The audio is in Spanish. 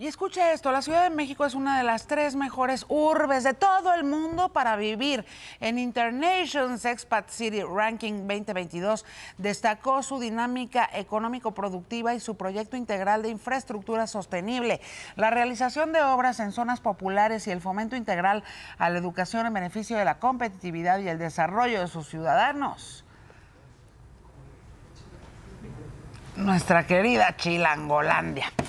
Y escucha esto, la Ciudad de México es una de las tres mejores urbes de todo el mundo para vivir. En Internation's Expat City Ranking 2022 destacó su dinámica económico-productiva y su proyecto integral de infraestructura sostenible, la realización de obras en zonas populares y el fomento integral a la educación en beneficio de la competitividad y el desarrollo de sus ciudadanos. Nuestra querida Chilangolandia.